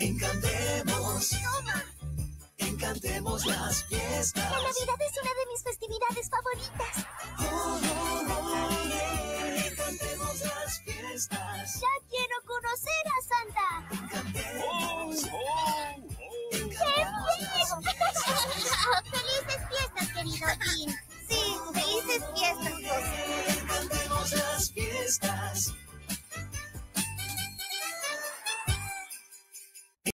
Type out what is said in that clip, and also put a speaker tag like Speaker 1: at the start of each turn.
Speaker 1: Encantemos. Encantemos las fiestas. La Navidad
Speaker 2: es una de mis festividades favoritas.
Speaker 1: Oh, oh, oh, encantemos las fiestas.
Speaker 2: Ya quiero conocer a Santa.
Speaker 1: Encantemos. Oh, oh,
Speaker 3: oh.
Speaker 1: Encantemos
Speaker 2: ¡Felices fiestas, querido Jim! Sí, felices fiestas,
Speaker 1: Encantemos las fiestas.